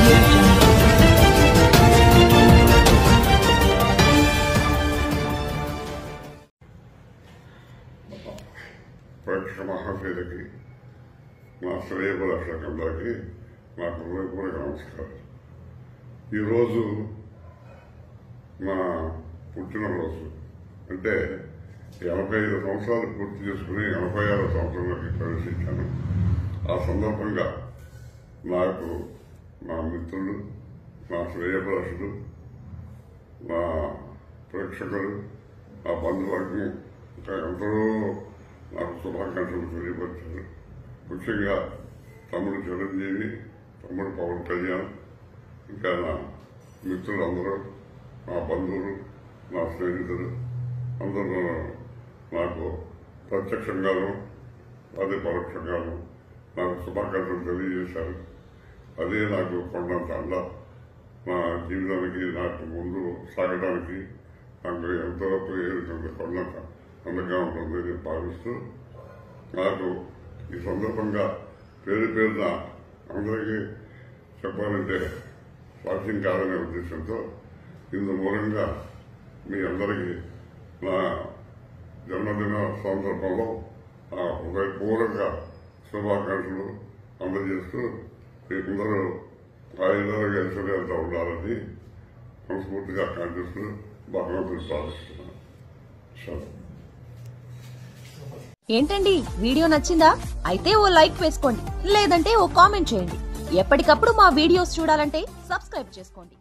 audio jungle. ప్రేక్షక మహాశైలకి మా శ్రేయభిలాషకందరికి నా హృదయపూర్వక నమస్కారం ఈరోజు నా పుట్టినరోజు అంటే ఎనభై ఐదు సంవత్సరాలు పూర్తి చేసుకుని ఎనభై ఆరు సంవత్సరంలోకి ప్రవేశించాను ఆ సందర్భంగా నాకు నా మిత్రులు నా శ్రేయభిలాషులు నా ప్రేక్షకులు నా బంధువర్గం ఇంకా ఎందరో నాకు శుభాకాంక్షలు తెలియపరిచారు. ముఖ్యంగా తమ్ముడు చిరంజీవి తమ్ముడు పవన్ కళ్యాణ్ ఇంకా నా మిత్రులందరూ నా బంధువులు నా స్నేహితులు అందరూ నాకు ప్రత్యక్షంగాను అదే పరోక్షంగాను నాకు శుభాకాంక్షలు తెలియజేశారు. అదే నాకు కొండంత అండ నా జీవితానికి నాకు ముందు సాగడానికి నాకు ఎంతో ప్రయోజనం కొండంత అందంగా ఉంటుంది భావిస్తూ నాకు ఈ సందర్భంగా పేరు పేరున అందరికీ చెప్పాలంటే సాధ్యం కాదనే ఉద్దేశంతో ఇందు మూలంగా మీ అందరికీ నా జన్మదిన సందర్భంలో ఆ హృదయపూర్వక శుభాకాంక్షలు అందజేస్తూ మీరందరూ ఆయుధాలుగా ఐశ్వర్యాలతో ఉండాలని మనస్ఫూర్తిగా కాంక్షిస్తూ భగవంతుని ప్రార్థిస్తున్నాను ఏంటండి? వీడియో నచ్చిందా? అయితే ఓ లైక్ వేసుకోండి. లేదంటే ఓ కామెంట్ చేయండి. ఎప్పటికప్పుడు మా వీడియోస్ చూడాలంటే సబ్స్క్రైబ్ చేసుకోండి.